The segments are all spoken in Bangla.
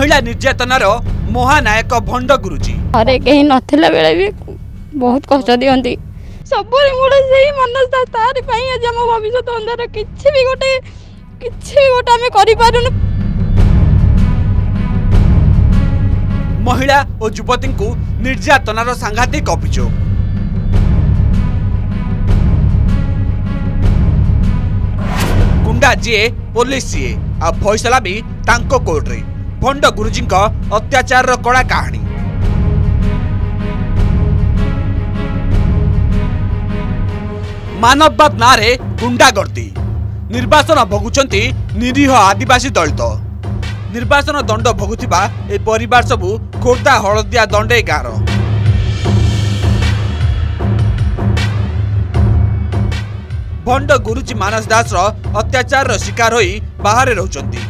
মহিলা নির্যাতনার মহানায়ক ভণ্ড গুরুজি ঘরে কেহি নথিলা বেলা বি বহুত কষ্ট দিয়ন্তি সবরে মোড় সেই মানস দাস তারি পাই আজ আমার ভবিষ্যৎ অন্ধার কিছু বি গোটে কিছু গোটে আমি করি পারুনু মহিলা ও যুবতীঙ্কু নির্যাতনার সাংঘাতিক অভিযোগ গুন্ডা যিয়ে পুলিশ সিয়ে আর ফয়সলা বি তাঙ্ক কোর্টরে ଭଣ୍ଡ ଗୁରୁଜୀଙ୍କ ଅତ୍ୟାଚାରର କଳା କାହାଣୀ ମାନବବାଦ ନାଁରେ ଗୁଣ୍ଡାଗର୍ଦ୍ଦି ନିର୍ବାଚନ ଭୋଗୁଛନ୍ତି ନିରୀହ ଆଦିବାସୀ ଦଳିତ ନିର୍ବାଚନ ଦଣ୍ଡ ଭୋଗୁଥିବା ଏ ପରିବାର ସବୁ ଖୋର୍ଦ୍ଧା ହଳଦିଆ ଦଣ୍ଡେ ଗାଁର ଭଣ୍ଡ ଗୁରୁଜୀ ମାନସ ଦାସର ଅତ୍ୟାଚାରର ଶିକାର ହୋଇ ବାହାରେ ରହୁଛନ୍ତି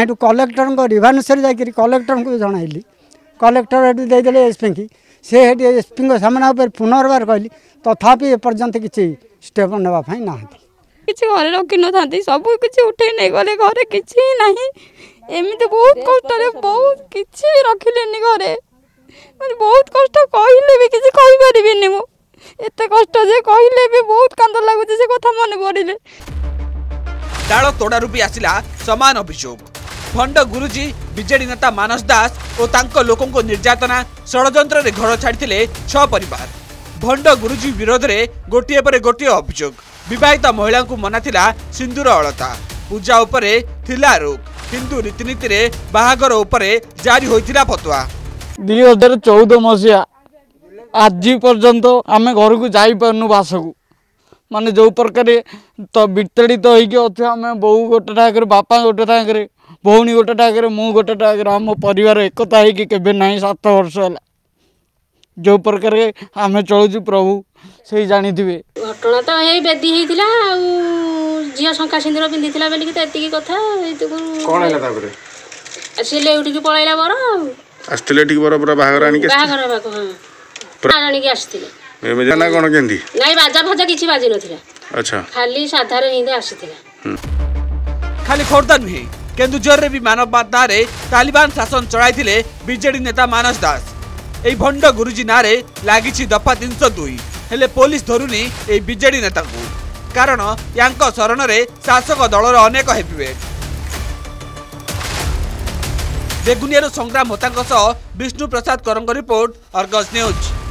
ଏଠୁ କଲେକ୍ଟରଙ୍କ ରିଭାନ୍ସରେ ଯାଇକରି କଲେକ୍ଟରଙ୍କୁ ଜଣାଇଲି କଲେକ୍ଟର ଏଠୁ ଦେଇଦେଲେ ଏସ୍ପିଙ୍କି ସେ ସେଠି ଏସ୍ପିଙ୍କ ସାମ୍ନା ଉପରେ ପୁନର୍ବାର କହିଲି ତଥାପି ଏପର୍ଯ୍ୟନ୍ତ କିଛି ଷ୍ଟେପ୍ ନେବା ପାଇଁ ନାହାନ୍ତି କିଛି ଘରେ ରଖିନଥାନ୍ତି ସବୁ କିଛି ଉଠେଇ ନେଇଗଲେ ଘରେ କିଛି ନାହିଁ ଏମିତି ବହୁତ କଷ୍ଟରେ ବହୁତ କିଛି ରଖିଲେନି ଘରେ ମାନେ ବହୁତ କଷ୍ଟ କହିଲେ ବି କିଛି କହିପାରିବିନି ମୁଁ ଏତେ କଷ୍ଟ ଯେ କହିଲେ ବି ବହୁତ କାନ୍ଦ ଲାଗୁଛି ସେ କଥା ମନେ ପଡ଼ିଲେ ଡାଳ ତୋଡ଼ାରୁ ବି ଆସିଲା ସମାନ ଅଭିଯୋଗ ভণ্ড গুরুজি বিজেডি নেতা মানস দাস ও তাঙ্ক লোকঙ্কু নির্যাতনা ষড়যন্ত্রে ঘর ছাড়িলে ছ পরিবার ভণ্ড গুরুজি বিরোধে গোটিয়ে পরে গোটিয়ে অভিযোগ বিবাহিত মহিলা মনা লা সিন্দুর অলতা পূজা উপরে থিলা রোগ হিন্দু রীতিনীতি বাহাঘর উপরে জারি হয়েছিল ফতুয়া দুই হাজার চৌদ মସିହା ଆଜି ପର୍ଯ୍ୟନ୍ତ ଆମେ ଘରକୁ ଯାଇପାରୁନୁ ବାସକୁ मान जो प्रकार विताड़ित होने बो गोटे टाग बापा गोटे टाग भौणी गोटे टाग गोटे टाग आम पर एकता होबे ना सात वर्ष है जो प्रकार आम चलु प्रभु से जाथे घटना तो ये बेदी होता है झील शखा सिंदूर पिंधि बोल तो ये कथी पलैला बर आसते बर पूरा बाहर आगे आसते ନା କ'ଣ କେମିତି ନାଇଁ ବାଜା ଫାଜା କିଛି ବାଜି ନଥିଲା ଆଚ୍ଛା ଖାଲି ସାଧାରେ ହିଁ ଆସିଥିଲା ଖାଲି ଖୋର୍ଦ୍ଧା ନୁହେଁ କେନ୍ଦୁଝରରେ ବି ନାଁରେ ତାଲିବାନ ଶାସନ ଚଳାଇଥିଲେ ବିଜେଡି ନେତା ମାନସ ଦାସ ଏହି ଭଣ୍ଡ ଗୁରୁଜୀ ନାଁରେ ଲାଗିଛି ଦଫା ତିନିଶହ ଦୁଇ ହେଲେ ପୋଲିସ ଧରୁନି ଏହି ବିଜେଡି ନେତାଙ୍କୁ କାରଣ ୟାଙ୍କ ଶରଣରେ ଶାସକ ଦଳର ଅନେକ ହେଭିୱେଟ୍ ବେଗୁନିଆରୁ ସଂଗ୍ରାମ ହୋତାଙ୍କ ସହ ବିଷ୍ଣୁ ପ୍ରସାଦ କରଙ୍କ ରିପୋର୍ଟ ଅର୍ଗସ୍ ନ୍ୟୁଜ୍